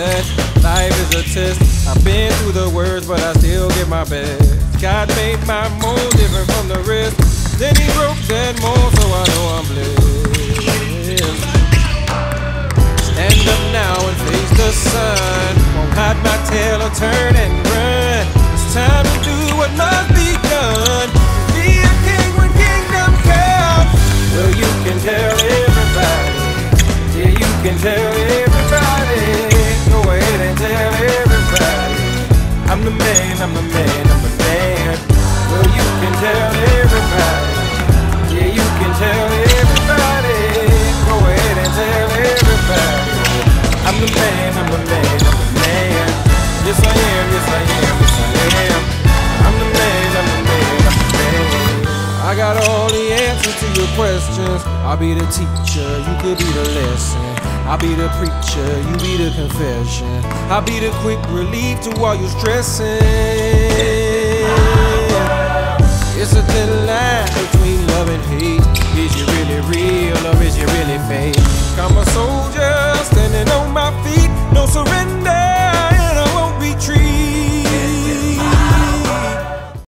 That life is a test. I've been through the worst, but I still give my best. God made my mold different from the rest. Then he broke that mold, so I know I'm blessed. Stand up now and face the sun. Won't hide my tail or turn and run. It's time to do what must be done. Be a king when kingdom come. Well, you can tell everybody. Yeah, you can tell yes, I am, yes, I am. I'm the man, I'm the man, I'm the man. I got all the answers to your questions. I'll be the teacher, you could be the lesson. I'll be the preacher, you be the confession. I'll be the quick relief to all your stressing.